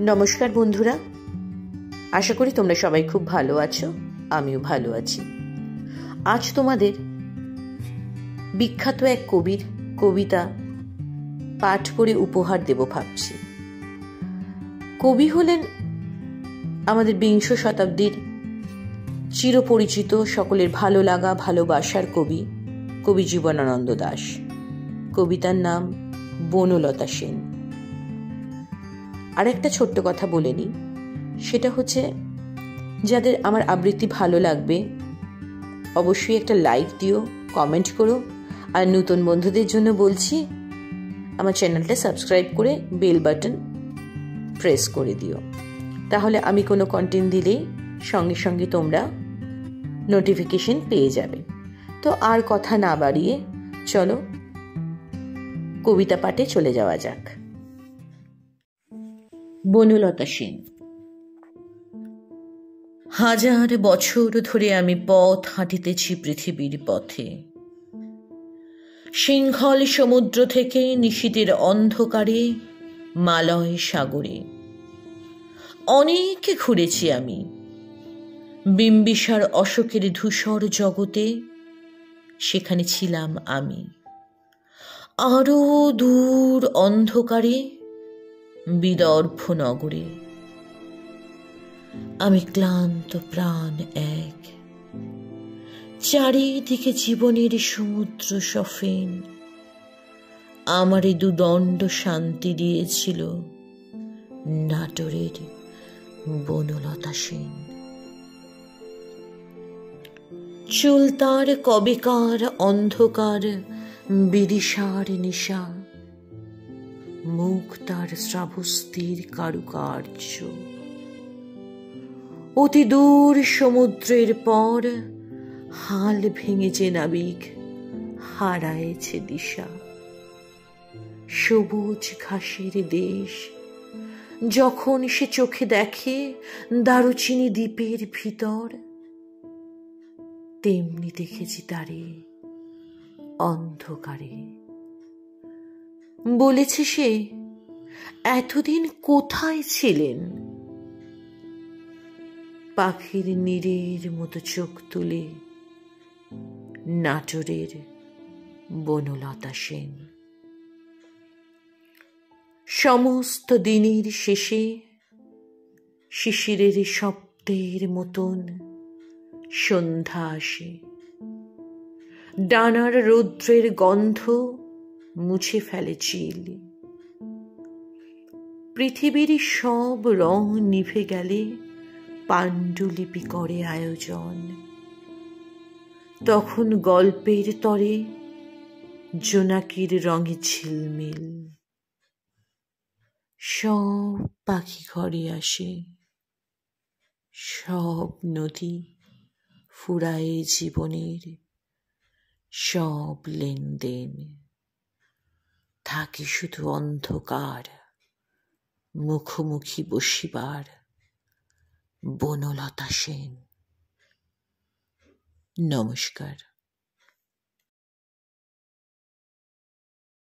নমস্কার বন্ধুরা। আশা করি তোমরা সবাই খুব ভালো আছো, আমিও ভালো আছি। আজ তোমাদের বিখ্যাত এক কবির কবিতা পাঠ করে উপহার দেব ভাবছি। কবি হলেন আমাদের বিংশ শতাব্দীর চিরপরিচিত, সকলের ভালো লাগা, ভালোবাসার কবি কবি জীবনানন্দ দাস। কবিতার নাম বনলতা সেন। আর একটা ছোট্ট কথা বলে নিই। সেটা হচ্ছে, যাদের আমার আবৃত্তি ভালো লাগবে, অবশ্যই একটা লাইক দিও, কমেন্ট করো। আর নতুন বন্ধুদের জন্য বলছি, আমার চ্যানেলটা সাবস্ক্রাইব করে বেল বাটন প্রেস করে দিও। তাহলে আমি কোনো কন্টেন্ট দিলেই সঙ্গে সঙ্গে তোমরা নোটিফিকেশন পেয়ে যাবে। তো আর কথা না বাড়িয়ে, চলো কবিতা পাঠে চলে যাওয়া যাক। বনলতা সেন হাজার বছর ধরে আমি পথ হাঁটিতেছি পৃথিবীর পথে। সিংহল সমুদ্র থেকে নিশীতের অন্ধকারে, মালয় সাগরে। অনেকে ঘুরেছি আমি। বিম্বিসার অশোকের ধূসর জগতে, সেখানে ছিলাম আমি। আরও দূর অন্ধকারে বিদর্ভ নগরে আমি ক্লান্ত প্রাণ এক। চারিদিকে জীবনের সমুদ্র সফেন। আমারে দুদণ্ড শান্তি দিয়েছিল নাটোরের বনলতা সেন। চুল তার কবেকার অন্ধকার বিদিশার নিশা মুখ তার শ্রাবস্তির কারুকার্য। অতি দূর সমুদ্রের পর হাল ভেঙেছে নাবিক হারায়েছে দিশা। সবুজ ঘাসের দেশ যখন সে চোখে দেখে দারুচিনি দ্বীপের ভিতর, তেমনি দেখেছি তারে অন্ধকারে। বলেছে সে, এতদিন কোথায় ছিলেন? পাখির নীরের মতো চোখ তুলে নাটোরের বনলতা সেন। সমস্ত দিনের শেষে শিশিরের শব্দের মতন সন্ধ্যা আসে। ডানার রৌদ্রের গন্ধ মুছে ফেলে চিল পৃথিবীর সব রং নিভে গেলে পাণ্ডুলিপি করে আয়োজন। তখন গল্পের তরে জোনাকির রঙে ঝিলমিল। সব পাখি ঘরে আসে। সব নদী ফুরায়ে জীবনের সব লেনদেন। থাকে শুধু অন্ধকার মুখোমুখি বসিবার বনলতা সেন। নমস্কার।